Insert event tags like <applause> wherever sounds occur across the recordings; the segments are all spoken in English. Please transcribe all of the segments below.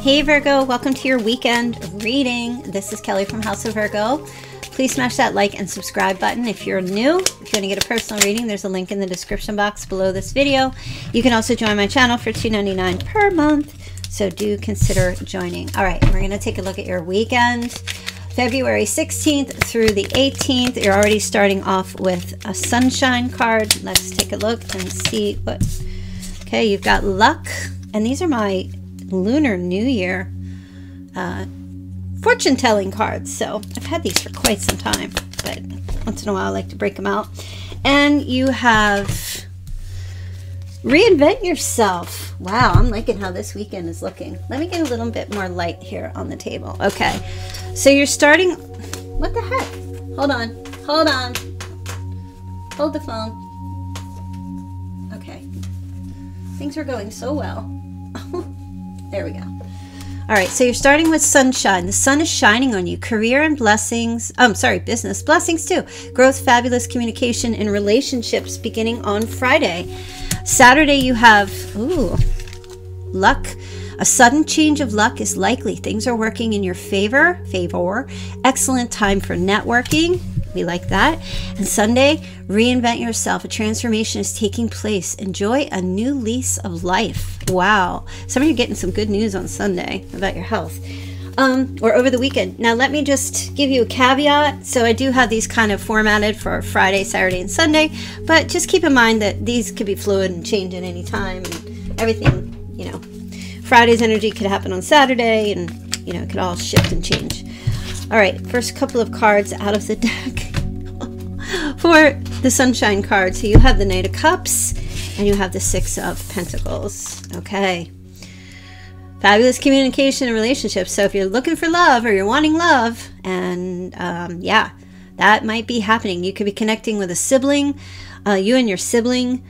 Hey Virgo, welcome to your weekend reading. This is Kelly from House of Virgo. Please smash that like and subscribe button if you're new. If you want to get a personal reading, there's a link in the description box below this video. You can also join my channel for $2.99 per month, so do consider joining. All right, we're going to take a look at your weekend. February 16th through the 18th. You're already starting off with a sunshine card. Let's take a look and see what. Okay, you've got luck, and these are my Lunar New Year uh, fortune telling cards. So I've had these for quite some time, but once in a while I like to break them out. And you have reinvent yourself. Wow, I'm liking how this weekend is looking. Let me get a little bit more light here on the table. Okay, so you're starting. What the heck? Hold on, hold on. Hold the phone. Okay, things are going so well. <laughs> There we go. All right, so you're starting with sunshine. The sun is shining on you. Career and blessings. I'm um, sorry, business blessings too. Growth, fabulous communication, and relationships beginning on Friday. Saturday, you have ooh, luck. A sudden change of luck is likely. Things are working in your favor. Favor. Excellent time for networking. We like that. And Sunday, reinvent yourself. A transformation is taking place. Enjoy a new lease of life. Wow. Some of you getting some good news on Sunday about your health. Um, or over the weekend. Now, let me just give you a caveat. So, I do have these kind of formatted for Friday, Saturday, and Sunday, but just keep in mind that these could be fluid and change at any time, and everything, you know. Friday's energy could happen on Saturday, and, you know, it could all shift and change. All right, first couple of cards out of the deck <laughs> for the Sunshine card. So you have the Knight of Cups and you have the Six of Pentacles. Okay. Fabulous communication and relationships. So if you're looking for love or you're wanting love, and um, yeah, that might be happening. You could be connecting with a sibling, uh, you and your sibling.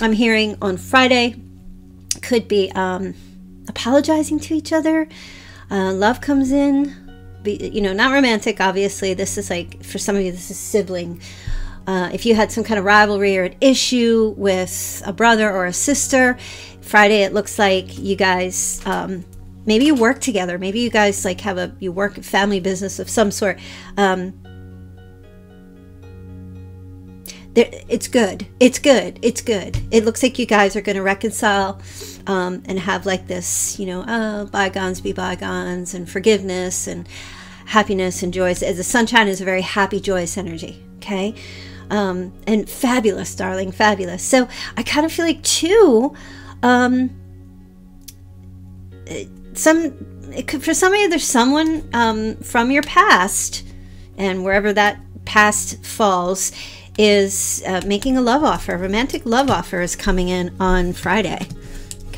I'm hearing on Friday could be um, apologizing to each other. Uh, love comes in be, you know, not romantic, obviously. This is like, for some of you, this is sibling. Uh, if you had some kind of rivalry or an issue with a brother or a sister, Friday it looks like you guys um, maybe you work together. Maybe you guys like have a you work family business of some sort. Um, it's good. It's good. It's good. It looks like you guys are going to reconcile um, and have like this, you know, oh, bygones be bygones and forgiveness and happiness and joy. The sunshine is a very happy, joyous energy. Okay. Um, and fabulous, darling, fabulous. So I kind of feel like, too, um, some could, for some of you, there's someone um, from your past, and wherever that past falls, is uh, making a love offer. A romantic love offer is coming in on Friday.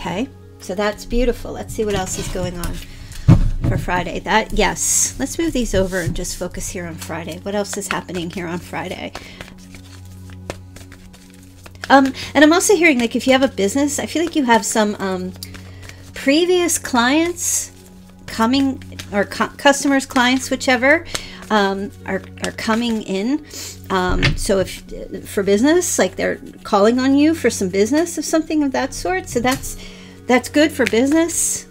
Okay, so that's beautiful. Let's see what else is going on for Friday. That yes. Let's move these over and just focus here on Friday. What else is happening here on Friday? Um, and I'm also hearing like if you have a business, I feel like you have some um, previous clients coming or cu customers, clients, whichever, um, are, are coming in. Um, so if for business, like they're calling on you for some business of something of that sort. So that's that's good for business.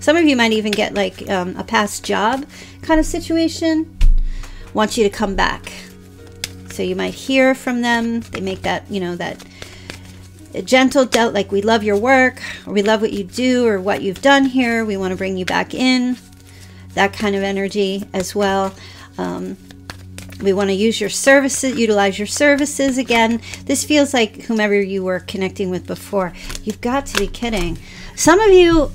Some of you might even get like um, a past job kind of situation. Want you to come back. So you might hear from them. They make that, you know, that gentle doubt like we love your work or we love what you do or what you've done here. We want to bring you back in. That kind of energy as well. Um, we want to use your services, utilize your services again. This feels like whomever you were connecting with before. You've got to be kidding. Some of you,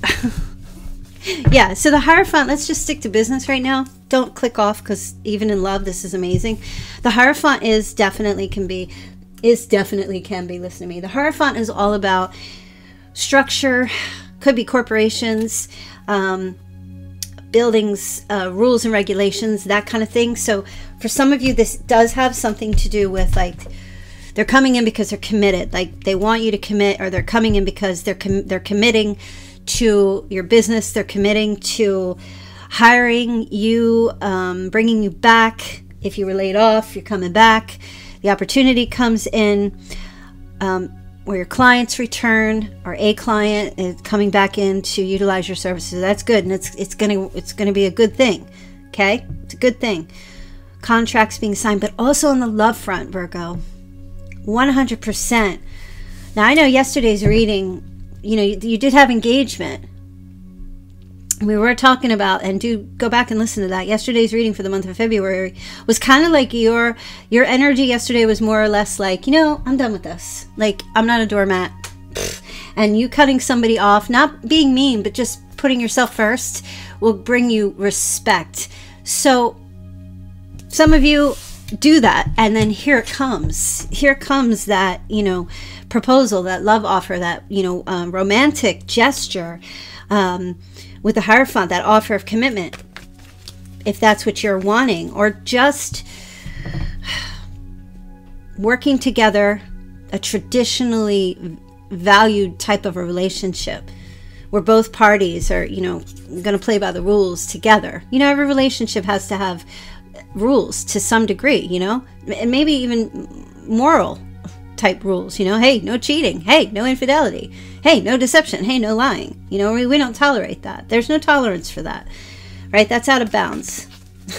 <laughs> yeah, so the Hierophant, let's just stick to business right now. Don't click off because even in love, this is amazing. The Hierophant is definitely can be, is definitely can be, listen to me. The Hierophant is all about structure, could be corporations, um, buildings, uh, rules and regulations, that kind of thing. So for some of you, this does have something to do with like they're coming in because they're committed. Like they want you to commit, or they're coming in because they're com- they're committing to your business. They're committing to hiring you, um, bringing you back. If you were laid off, you're coming back. The opportunity comes in. Um, or your clients return or a client is coming back in to utilize your services that's good and it's it's gonna it's gonna be a good thing okay it's a good thing contracts being signed but also on the love front virgo. 100% now i know yesterday's reading you know you, you did have engagement. We were talking about and do go back and listen to that. Yesterday's reading for the month of february was kind of like your your energy yesterday was more or less like you know i'm done with this. Like i'm not a doormat. <laughs> And you cutting somebody off not being mean but just putting yourself first will bring you respect. So some of you do that and then here it comes here comes that you know proposal that love offer that you know um, romantic gesture um, with the Hierophant, that offer of commitment, if that's what you're wanting, or just working together, a traditionally valued type of a relationship where both parties are, you know, going to play by the rules together. You know, every relationship has to have rules to some degree, you know, and maybe even moral type rules, you know, hey, no cheating, hey, no infidelity, hey, no deception, hey, no lying. You know, we, we don't tolerate that. There's no tolerance for that, right? That's out of bounds.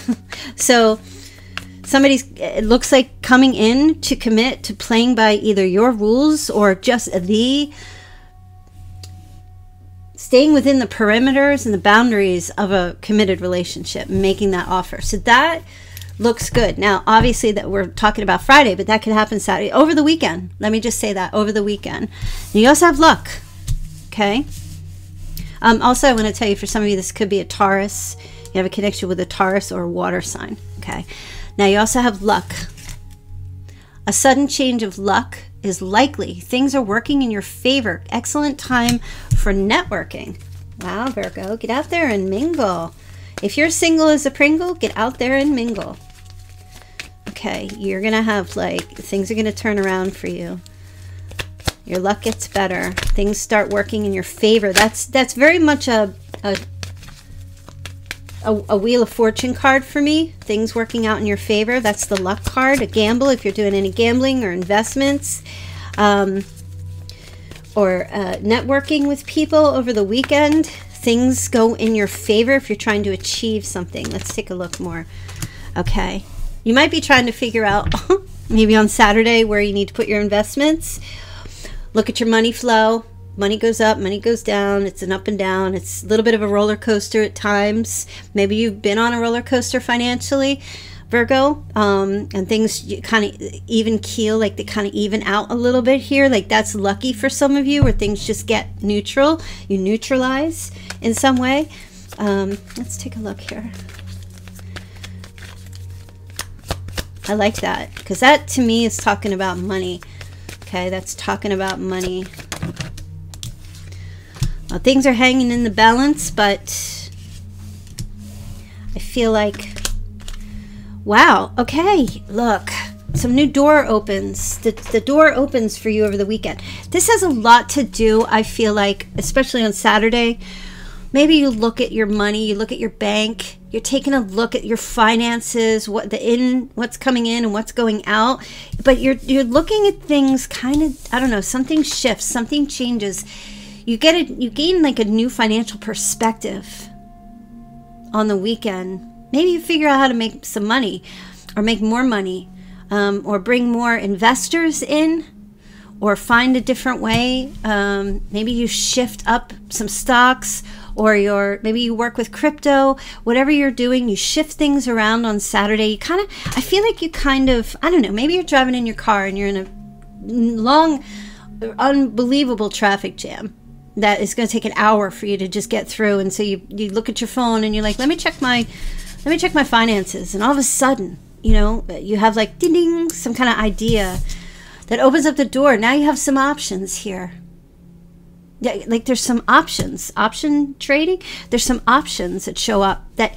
<laughs> so somebody's, it looks like coming in to commit to playing by either your rules or just the staying within the perimeters and the boundaries of a committed relationship, making that offer. So that looks good. Now, obviously, that we're talking about Friday, but that could happen Saturday over the weekend. Let me just say that over the weekend. You also have luck. Okay. Um, also, I want to tell you for some of you, this could be a Taurus. You have a connection with a Taurus or a water sign. Okay. Now, you also have luck. A sudden change of luck is likely. Things are working in your favor. Excellent time for networking. Wow, Virgo, get out there and mingle. If you're single as a Pringle, get out there and mingle. Okay, you're going to have like, things are going to turn around for you. Your luck gets better. Things start working in your favor. That's that's very much a, a a, a, Wheel of Fortune card for me. Things working out in your favor. That's the luck card. A gamble if you're doing any gambling or investments. Um, or uh, networking with people over the weekend things go in your favor if you're trying to achieve something. Let's take a look more. Okay. You might be trying to figure out <laughs> maybe on Saturday where you need to put your investments. Look at your money flow. Money goes up, money goes down. It's an up and down. It's a little bit of a roller coaster at times. Maybe you've been on a roller coaster financially. Virgo, um, and things kind of even keel, like they kind of even out a little bit here. Like that's lucky for some of you, where things just get neutral. You neutralize in some way. Um, let's take a look here. I like that because that to me is talking about money. Okay, that's talking about money. Well, things are hanging in the balance, but I feel like Wow. Okay. Look, some new door opens. The, the door opens for you over the weekend. This has a lot to do, I feel like, especially on Saturday. Maybe you look at your money, you look at your bank, you're taking a look at your finances, what the in, what's coming in and what's going out. But you're you're looking at things kind of, I don't know, something shifts, something changes. You get it, you gain like a new financial perspective on the weekend Maybe you figure out how to make some money or make more money um, or bring more investors in or find a different way. Um, maybe you shift up some stocks or your maybe you work with crypto whatever you're doing you shift things around on saturday you kind of i feel like you kind of i don't know maybe you're driving in your car and you're in a long unbelievable traffic jam that is going to take an hour for you to just get through and so you, you look at your phone and you're like let me check my let me check my finances. And all of a sudden, you know, you have like ding ding, some kind of idea that opens up the door. Now you have some options here. Yeah, like there's some options. Option trading, there's some options that show up that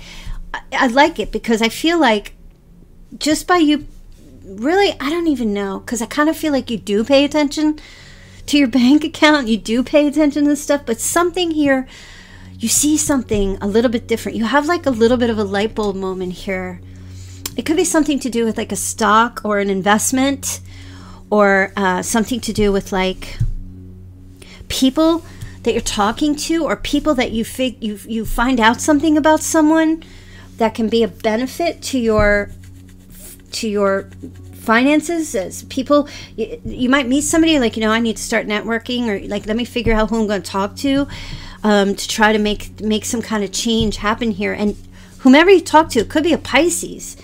I, I like it because I feel like just by you really, I don't even know because I kind of feel like you do pay attention to your <laughs> bank account. You do pay attention to stuff, but something here you see something a little bit different. You have like a little bit of a light bulb moment here. It could be something to do with like a stock or an investment or uh, something to do with like people that you're talking to or people that you fig- you you find out something about someone that can be a benefit to your to your finances as people. You, you might meet somebody like you know i need to start networking or like let me figure out who i'm going to talk to um, to try to make make some kind of change happen here. And whomever you talk to it could be a pisces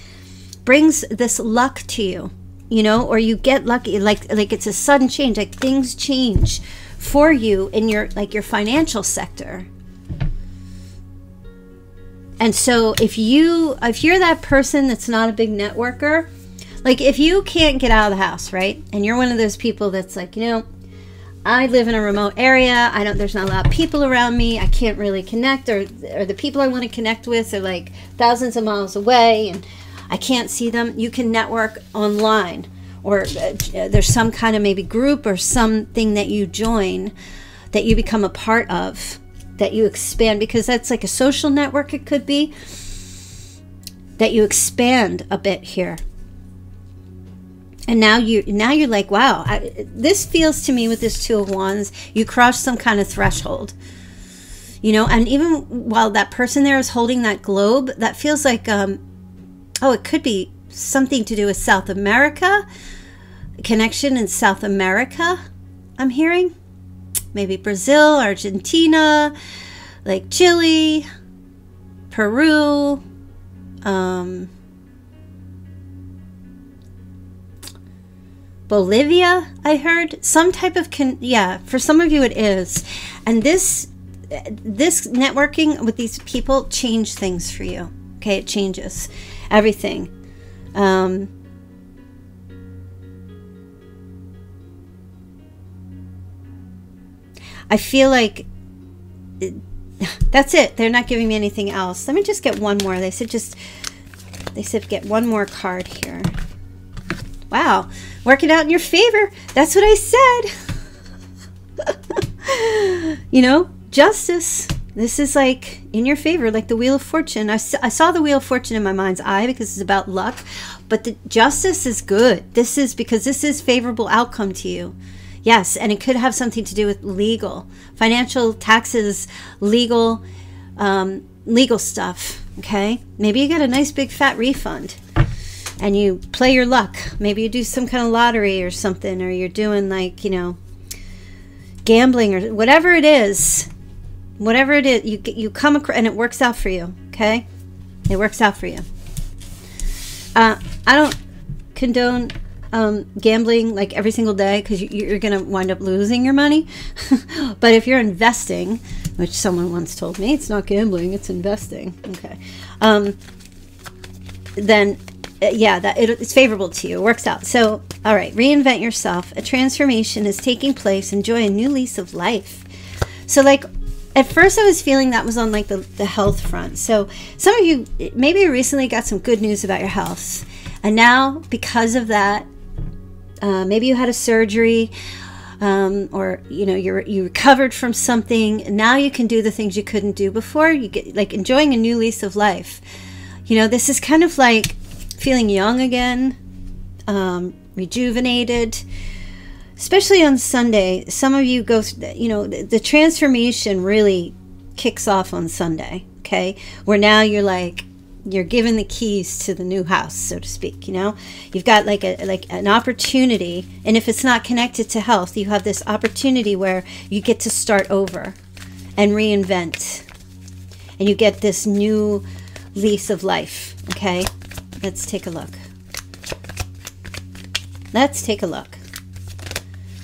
brings this luck to you you know or you get lucky like like it's a sudden change like things change for you in your like your financial sector and so if you if you're that person that's not a big networker like if you can't get out of the house right and you're one of those people that's like you know I live in a remote area. I don't. There's not a lot of people around me. I can't really connect, or or the people I want to connect with are like thousands of miles away, and I can't see them. You can network online, or uh, there's some kind of maybe group or something that you join, that you become a part of, that you expand because that's like a social network. It could be that you expand a bit here and now you now you're like wow I, this feels to me with this two of wands you cross some kind of threshold you know and even while that person there is holding that globe that feels like um oh it could be something to do with south america connection in south america i'm hearing maybe brazil argentina like chile peru um Bolivia, I heard. Some type of con- yeah, for some of you it is. And this this networking with these people change things for you. Okay, it changes everything. Um, I feel like it, <sighs> that's it. They're not giving me anything else. Let me just get one more. They said just they said get one more card here. Wow, working out in your favor. That's what I said. <laughs> you know, justice. This is like in your favor, like the Wheel of Fortune. I, I saw the Wheel of Fortune in my mind's eye because it's about luck, but the justice is good. This is because this is favorable outcome to you. Yes, and it could have something to do with legal, financial, taxes, legal, um, legal stuff. Okay, maybe you get a nice big fat refund and you play your luck. Maybe you do some kind of lottery or something, or you're doing like, you know, gambling or whatever it is. Whatever it is, you you come across and it works out for you. Okay, it works out for you. Uh, I don't condone um, gambling like every single day because you, are going to wind up losing your money. <laughs> but if you're investing, which someone once told me, it's not gambling, it's investing. Okay. Um, then uh, yeah, that it, it's favorable to you. It works out. So, all right, reinvent yourself. A transformation is taking place. Enjoy a new lease of life. So, like, at first I was feeling that was on like the, the health front. So, some of you maybe recently got some good news about your health. And now, because of that, uh, maybe you had a surgery. Um, or you know you're you recovered from something now you can do the things you couldn't do before you get like enjoying a new lease of life you know this is kind of like feeling young again, um, rejuvenated. Especially on Sunday, some of you go, you know, the, the transformation really kicks off on Sunday, okay? Where now you're like, you're given the keys to the new house so to speak you know you've got like a like an opportunity and if it's not connected to health you have this opportunity where you get to start over and reinvent and you get this new lease of life okay Let's take a look. Let's take a look.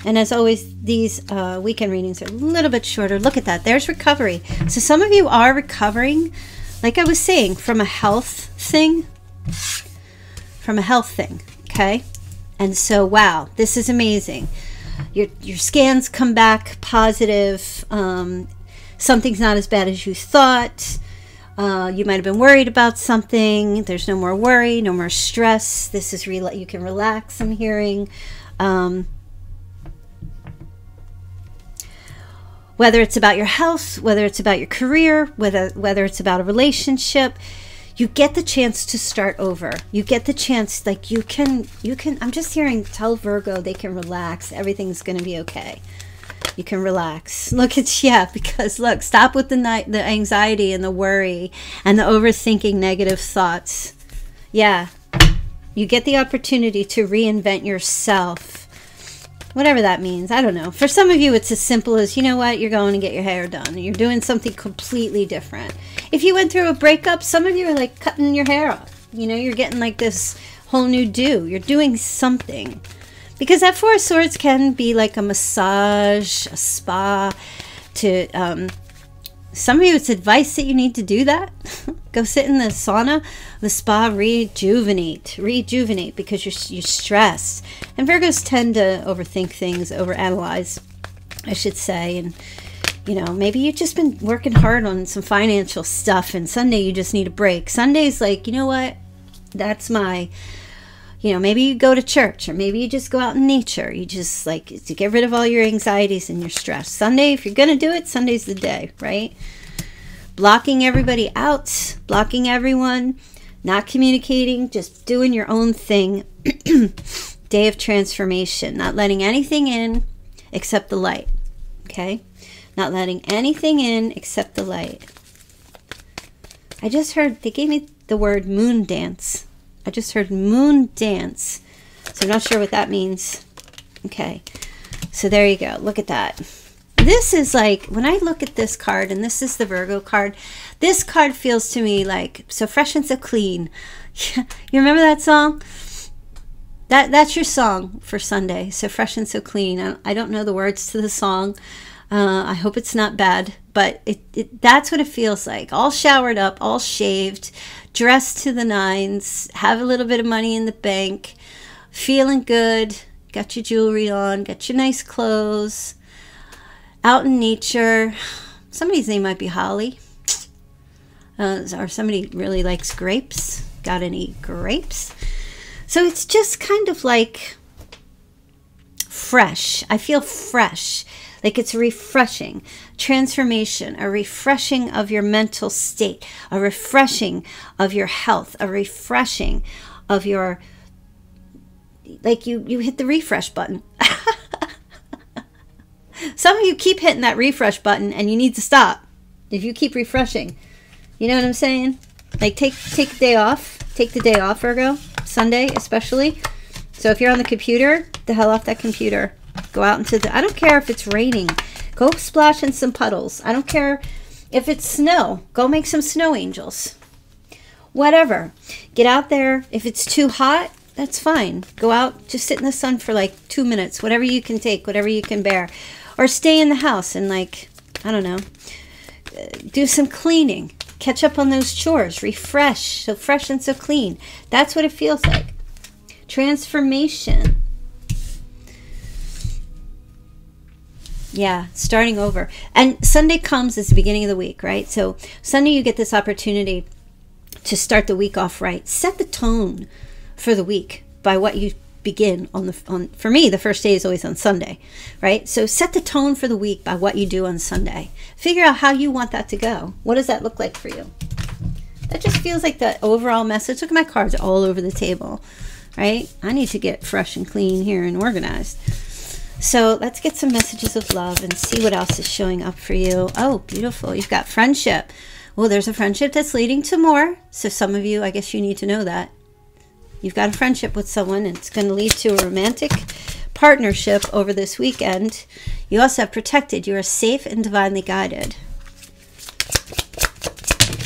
And as always, these uh, weekend readings are a little bit shorter. Look at that. There's recovery. So some of you are recovering, like I was saying, from a health thing. From a health thing. Okay. And so, wow, this is amazing. Your, your scans come back positive. Um, something's not as bad as you thought. Uh, you might have been worried about something. There's no more worry, no more stress. This is real. You can relax. I'm hearing. Um, whether it's about your health, whether it's about your career, whether whether it's about a relationship, you get the chance to start over. You get the chance, like you can, you can. I'm just hearing tell Virgo they can relax. Everything's going to be okay. You can relax. <laughs> Look at yeah, because look, stop with the night, the anxiety and the worry and the overthinking negative thoughts. Yeah, you get the opportunity to reinvent yourself whatever that means. I don't know. For some of you, it's as simple as you know what, you're going to get your hair done. You're doing something completely different. If you went through a breakup, some of you are like cutting your hair off. You know, you're getting like this whole new do. You're doing something. Because that Four of Swords can be like a massage, a spa, to um, some of you, it's advice that you need to do that. <laughs> Go sit in the sauna, the spa, rejuvenate, rejuvenate because you're, you're stressed. And Virgos tend to overthink things, overanalyze, I should say. And, you know, maybe you've just been working hard on some financial stuff and Sunday you just need a break. Sunday's like, you know what? That's my you know, maybe you go to church or maybe you just go out in nature. You just like to get rid of all your anxieties and your stress. Sunday, if you're going to do it, Sunday's the day, right? Blocking everybody out, blocking everyone, not communicating, just doing your own thing. <clears throat> day of transformation, not letting anything in except the light. Okay? Not letting anything in except the light. I just heard, they gave me the word moon dance. I just heard moon dance. So I'm not sure what that means. Okay. So there you go. Look at that. This is like, when I look at this card, and this is the Virgo card, this card feels to me like, so fresh and so clean. <laughs> you remember that song? That, that's your song for Sunday. So fresh and so clean. I, I don't know the words to the song. Uh, I hope it's not bad, but it, it, that's what it feels like. All showered up, all shaved, dressed to the nines, have a little bit of money in the bank, feeling good, got your jewelry on, got your nice clothes, out in nature. Somebody's name might be Holly. Uh, or somebody really likes grapes. Got any grapes? So it's just kind of like fresh. I feel fresh. Like it's refreshing. Transformation, a refreshing of your mental state, a refreshing of your health, a refreshing of your like you you hit the refresh button. <laughs> Some of you keep hitting that refresh button and you need to stop. If you keep refreshing. You know what I'm saying? Like take take the day off. Take the day off, Virgo. Sunday especially. So if you're on the computer, the hell off that computer. Go out into the, I don't care if it's raining. Go splash in some puddles. I don't care if it's snow. Go make some snow angels. Whatever. Get out there. If it's too hot, that's fine. Go out, just sit in the sun for like two minutes, whatever you can take, whatever you can bear. Or stay in the house and like, I don't know, uh, do some cleaning. Catch up on those chores. Refresh. So fresh and so clean. That's what it feels like. Transformation. Yeah, starting over. And Sunday comes as the beginning of the week, right? So Sunday you get this opportunity to start the week off right. Set the tone for the week by what you begin on the on for me the first day is always on Sunday, right? So set the tone for the week by what you do on Sunday. Figure out how you want that to go. What does that look like for you? That just feels like the overall message. Look at my cards all over the table, right? I need to get fresh and clean here and organized. So let's get some messages of love and see what else is showing up for you. Oh, beautiful. You've got friendship. Well, there's a friendship that's leading to more. So some of you, I guess you need to know that. You've got a friendship with someone and it's going to lead to a romantic partnership over this weekend. You also have protected. You are safe and divinely guided.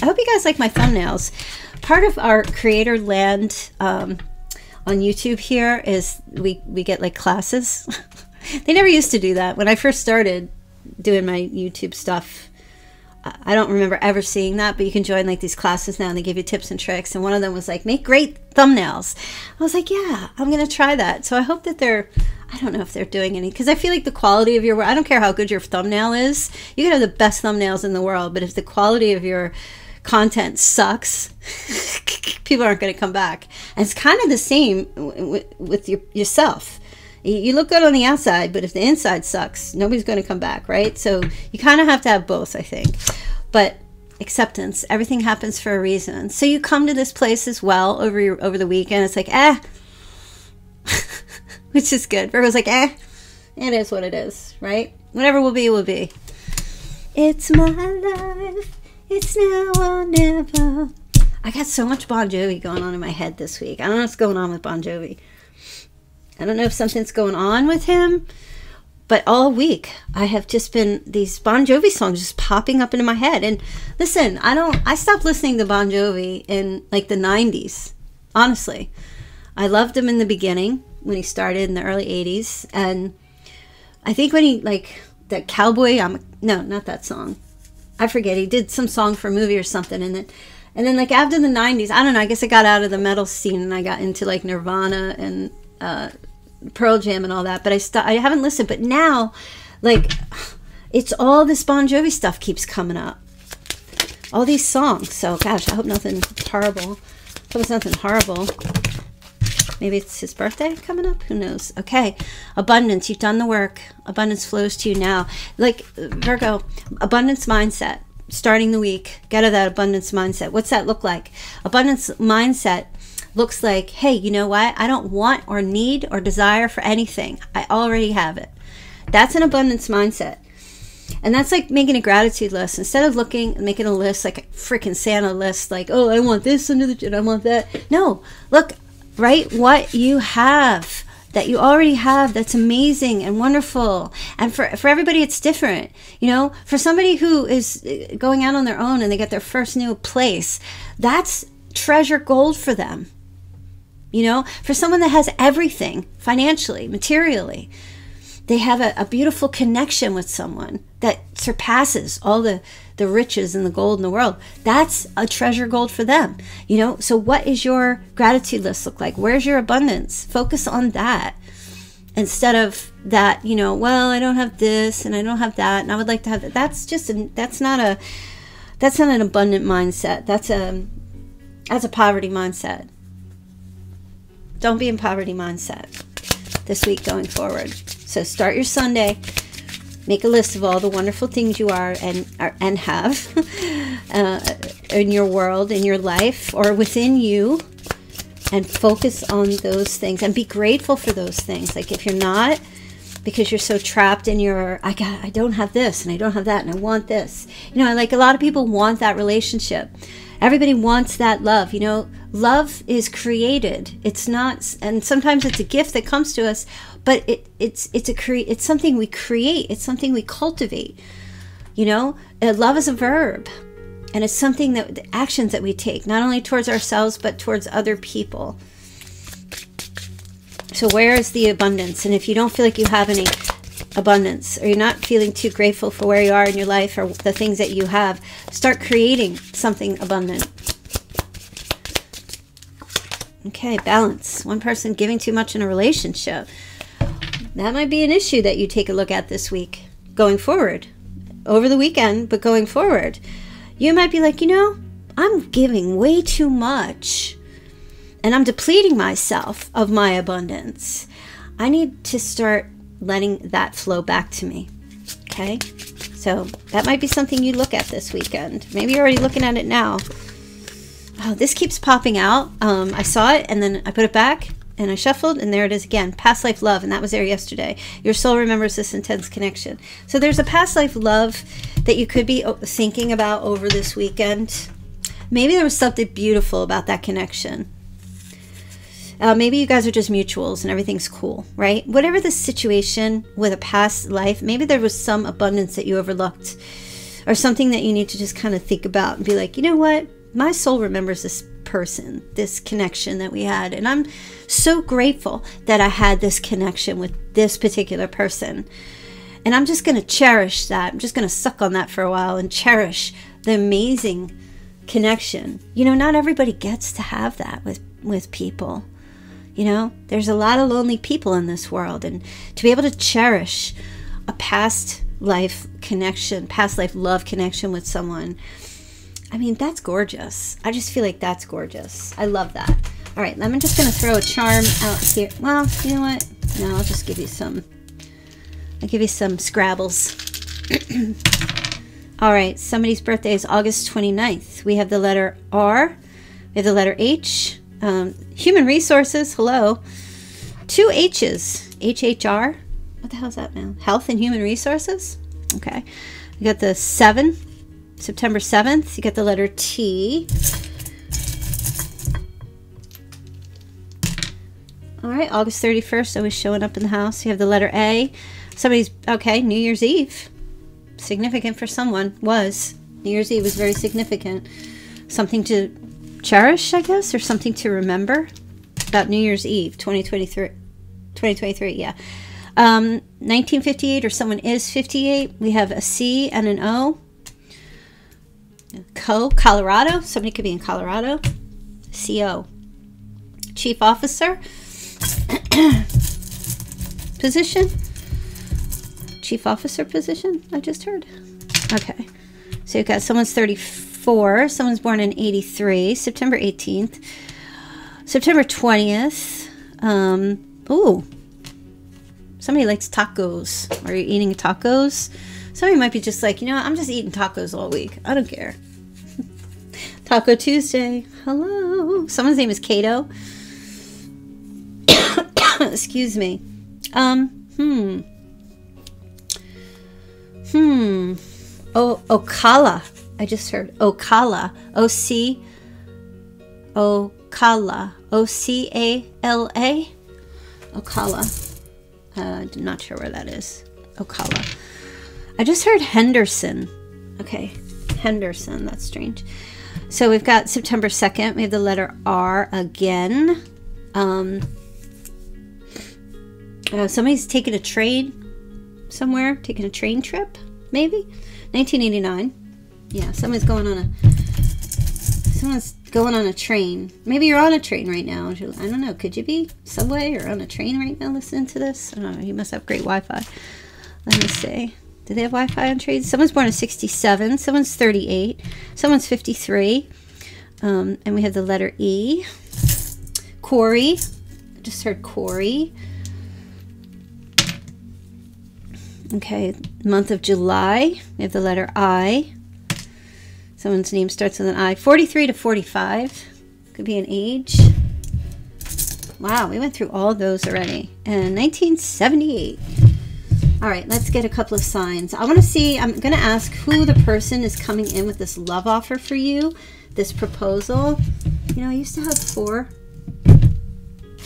I hope you guys like my thumbnails. Part of our creator land um, on YouTube here is we, we get like classes. <laughs> <laughs> they never used to do that. When I first started doing my YouTube stuff, I don't remember ever seeing that, but you can join like these classes now and they give you tips and tricks. And one of them was like, make great thumbnails. I was like, yeah, I'm going to try that. So I hope that they're, I don't know if they're doing any, because I feel like the quality of your work, I don't care how good your thumbnail is. You can have the best thumbnails in the world, but if the quality of your content sucks, <laughs> people aren't going to come back. And it's kind of the same with, your, yourself you look good on the outside, but if the inside sucks, nobody's going to come back, right? So you kind of have to have both, I think. But acceptance. Everything happens for a reason. So you come to this place as well over your, over the weekend. It's like, eh, <laughs> which is good. Virgo's like, eh, it is what it is, right? Whatever will be, will be. It's my life. It's now or never. I got so much Bon Jovi going on in my head this week. I don't know what's going on with Bon Jovi. I don't know if something's going on with him, but all week I have just been these Bon Jovi songs just popping up into my head. And listen, I don't I stopped listening to Bon Jovi in like the 90s. Honestly. I loved him in the beginning when he started in the early 80s and I think when he like that cowboy I'm no, not that song. I forget. He did some song for a movie or something and then and then like after the 90s, I don't know, I guess I got out of the metal scene and I got into like Nirvana and uh Pearl Jam and all that, but I st- I haven't listened, but now like it's all this Bon Jovi stuff keeps coming up. All these songs. So gosh, I hope nothing horrible. I hope it's nothing horrible. Maybe it's his birthday coming up. Who knows? Okay. Abundance. You've done the work. Abundance flows to you now. Like Virgo, abundance mindset. Starting the week. Get out of that abundance mindset. What's that look like? Abundance mindset looks like, hey, you know what? I don't want or need or desire for anything. I already have it. That's an abundance mindset. And that's like making a gratitude list. Instead of looking and making a list like a freaking Santa list, like, oh, I want this under the and I want that. No, look, write what you have that you already have that's amazing and wonderful and for, for everybody it's different you know for somebody who is uh, going out on their own and they get their first new place that's treasure gold for them you know for someone that has everything financially materially they have a, a beautiful connection with someone that surpasses all the the riches and the gold in the world. That's a treasure gold for them. You know, so what is your gratitude list look like? Where's your abundance? Focus on that instead of that, you know, well, I don't have this and I don't have that and I would like to have that. That's just a, that's not a that's not an abundant mindset. That's a that's a poverty mindset. Don't be in poverty mindset this week going forward. So start your Sunday Make a list of all the wonderful things you are and are, and have <laughs> uh, in your world, in your life, or within you, and focus on those things and be grateful for those things. Like if you're not, because you're so trapped in your I got I don't have this and I don't have that and I want this. You know, like a lot of people want that relationship. Everybody wants that love. You know, love is created. It's not and sometimes it's a gift that comes to us but it, it's it's a cre- it's something we create it's something we cultivate you know uh, love is a verb and it's something that the actions that we take not only towards ourselves but towards other people so where is the abundance? And if you don't feel like you have any abundance or you're not feeling too grateful for where you are in your life or the things that you have start creating something abundant. Okay balance. One person giving too much in a relationship. That might be an issue that you take a look at this week going forward over the weekend but going forward. You might be like you know i'm giving way too much and i'm depleting myself of my abundance i need to start letting that flow back to me okay so that might be something you look at this weekend maybe you're already looking at it now oh this keeps popping out um, i saw it and then i put it back and I shuffled, and there it is again. Past life love, and that was there yesterday. Your soul remembers this intense connection. So there's a past life love that you could be thinking about over this weekend. Maybe there was something beautiful about that connection. Uh, maybe you guys are just mutuals and everything's cool, right? Whatever the situation with a past life, maybe there was some abundance that you overlooked or something that you need to just kind of think about and be like, you know what? My soul remembers this person, this connection that we had. And I'm so grateful that I had this connection with this particular person. And I'm just going to cherish that. I'm just going to suck on that for a while and cherish the amazing connection. You know, not everybody gets to have that with with people. You know, there's a lot of lonely people in this world and to be able to cherish a past life connection, past life love connection with someone I mean, that's gorgeous. I just feel like that's gorgeous. I love that. All right, I'm just going to throw a charm out here. Well, you know what? No, I'll just give you some. I'll give you some Scrabbles. <clears throat> All right, somebody's birthday is August 29th. We have the letter R, we have the letter H, um, human resources, hello. Two H's, HHR. What the hell's that now? Health and human resources? Okay. You got the 7, September 7th. You got the letter T. All right, August 31st, always showing up in the house. You have the letter A. Somebody's, okay, New Year's Eve. Significant for someone. Was. New Year's Eve was very significant. Something to cherish, I guess, or something to remember about New Year's Eve 2023. 2023, yeah. Um, 1958, or someone is 58. We have a C and an O. Co, Colorado. Somebody could be in Colorado. CO. Chief officer. <coughs> position. Chief officer position, I just heard. Okay. So you've got someone's 34. Someone's born in 83. September 18th. September 20th. Um, ooh. Somebody likes tacos. Are you eating tacos? Somebody might be just like, you know, I'm just eating tacos all week. I don't care. <laughs> Taco Tuesday. Hello. Someone's name is Kato. <coughs> Excuse me. Um, hmm. Hmm. Oh, Ocala. I just heard Ocala. O C Ocala. O C A L A. Ocala. Uh, not sure where that is. Ocala. I just heard Henderson. Okay, Henderson. That's strange. So we've got September 2nd. We have the letter R again. Um, uh, somebody's taking a train somewhere, taking a train trip, maybe? 1989. Yeah, someone's going on a someone's going on a train. Maybe you're on a train right now. I don't know. Could you be subway or on a train right now listening to this? I don't know. You must have great Wi-Fi. Let me see. Do they have Wi-Fi on trains? Someone's born in 67. Someone's 38. Someone's 53. Um, and we have the letter E. Corey. I just heard Corey. Okay, month of July, we have the letter I. Someone's name starts with an I. 43 to 45. Could be an age. Wow, we went through all those already. And 1978. All right, let's get a couple of signs. I want to see, I'm going to ask who the person is coming in with this love offer for you, this proposal. You know, I used to have four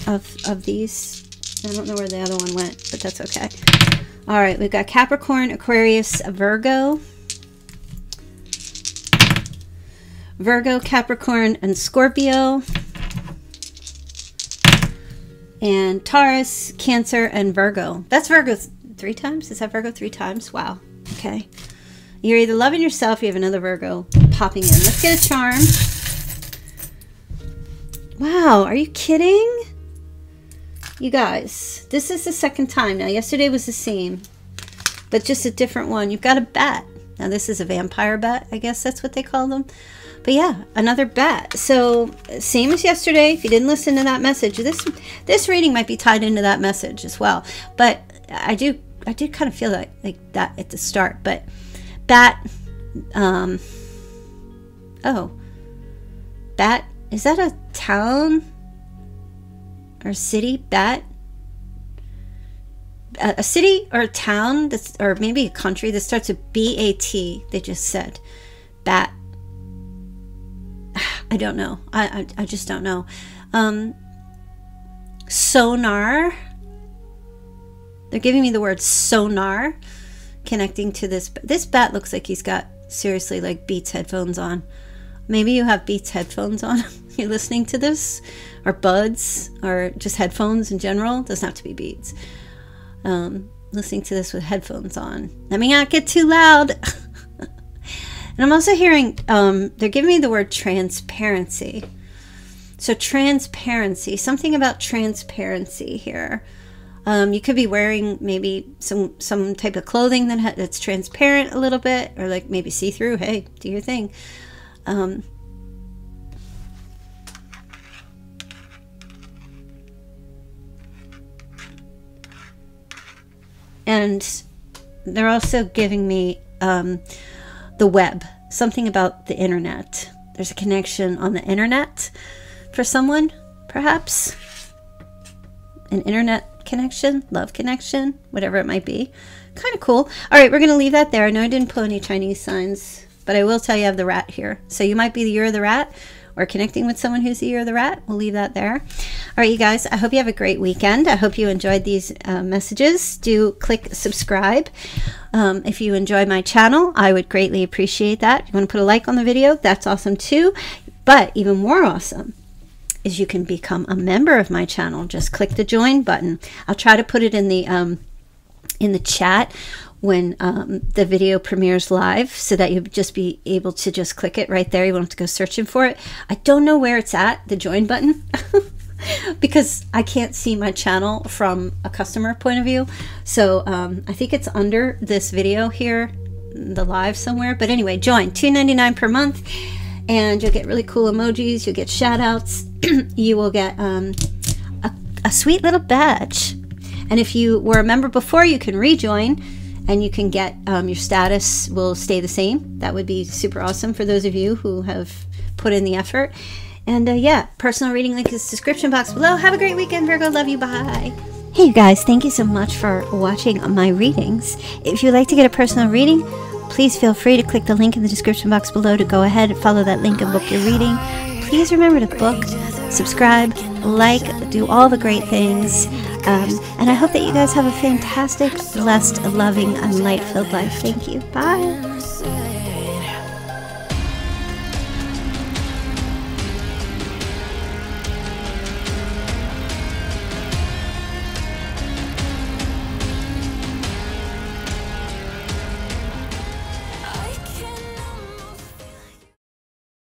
of, of these. I don't know where the other one went, but that's okay. All right, we've got Capricorn, Aquarius, Virgo. Virgo, Capricorn, and Scorpio. And Taurus, Cancer, and Virgo. That's Virgo three times? Is that Virgo three times? Wow. Okay. You're either loving yourself, you have another Virgo popping in. Let's get a charm. Wow, are you kidding? You guys, this is the second time. Now, yesterday was the same, but just a different one. You've got a bat. Now, this is a vampire bat. I guess that's what they call them. But yeah, another bat. So, same as yesterday. If you didn't listen to that message, this this reading might be tied into that message as well. But I do I did kind of feel like, like that at the start. But bat, um, oh, bat, is that a town? or city bat a, city or a town that's or maybe a country that starts with b-a-t they just said bat <sighs> i don't know i i, I just don't know um sonar they're giving me the word sonar connecting to this this bat looks like he's got seriously like beats headphones on maybe you have beats headphones on <laughs> you're listening to this or buds or just headphones in general. It doesn't have to be beats. Um, listening to this with headphones on. Let me not get too loud. <laughs> and I'm also hearing, um, they're giving me the word transparency. So, transparency, something about transparency here. Um, you could be wearing maybe some some type of clothing that ha- that's transparent a little bit, or like maybe see through. Hey, do your thing. Um, and they're also giving me um, the web, something about the internet. There's a connection on the internet for someone, perhaps. An internet connection, love connection, whatever it might be. Kind of cool. All right, we're going to leave that there. I know I didn't put any Chinese signs, but I will tell you I have the rat here. So you might be the year of the rat or connecting with someone who's the year of the rat. We'll leave that there. All right, you guys, I hope you have a great weekend. I hope you enjoyed these uh, messages. Do click subscribe. Um, if you enjoy my channel, I would greatly appreciate that. If you want to put a like on the video, that's awesome too. But even more awesome is you can become a member of my channel. Just click the join button. I'll try to put it in the um, in the chat when um, the video premieres live so that you'll just be able to just click it right there. You won't have to go searching for it. I don't know where it's at, the join button, <laughs> because I can't see my channel from a customer point of view. So um, I think it's under this video here, the live somewhere. But anyway, join, $2.99 per month. And you'll get really cool emojis. You'll get shout outs. <clears throat> you will get um, a, a sweet little badge. And if you were a member before, you can rejoin and you can get um, your status will stay the same. That would be super awesome for those of you who have put in the effort. And uh, yeah, personal reading link is description box below. Have a great weekend, Virgo. Love you. Bye. Hey, you guys, thank you so much for watching my readings. If you'd like to get a personal reading, please feel free to click the link in the description box below to go ahead and follow that link and book your reading. Please remember to book, subscribe, like, do all the great things. Um, and I hope that you guys have a fantastic, blessed, loving, and light filled life. Thank you. Bye.